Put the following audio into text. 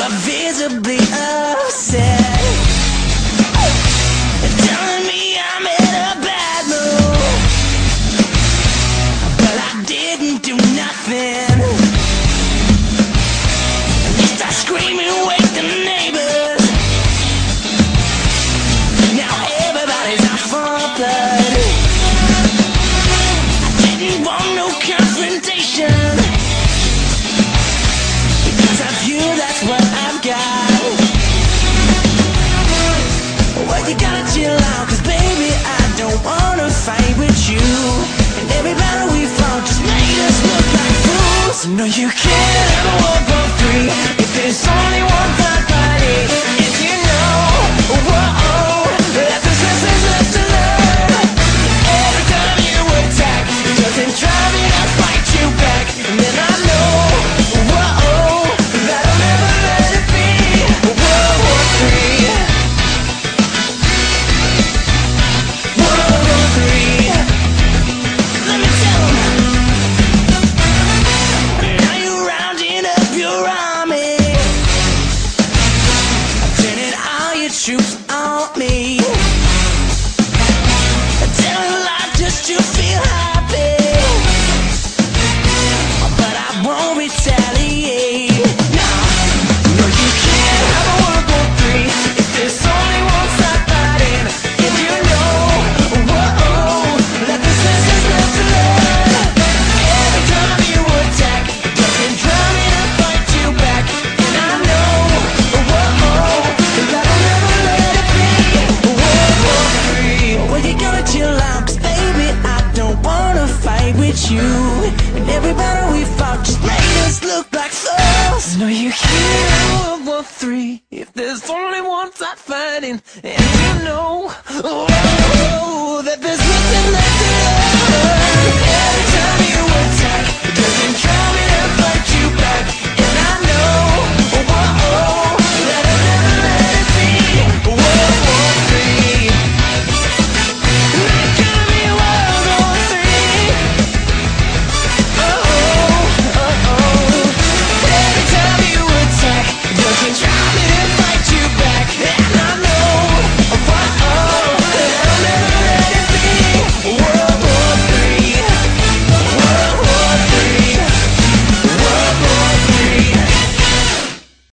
are visibly upset. Telling me I'm in a bad mood. But I didn't do nothing. You gotta chill out, cause baby, I don't wanna fight with you. And every battle we fought just made us look like fools. No, you can't a World War Three if there's only troops on me, just to feel happy. But I won't retaliate. And every battle we fought just made us look like fools. No, you can't World War Three if there's only one side fighting. And you know, oh, that there's nothing left to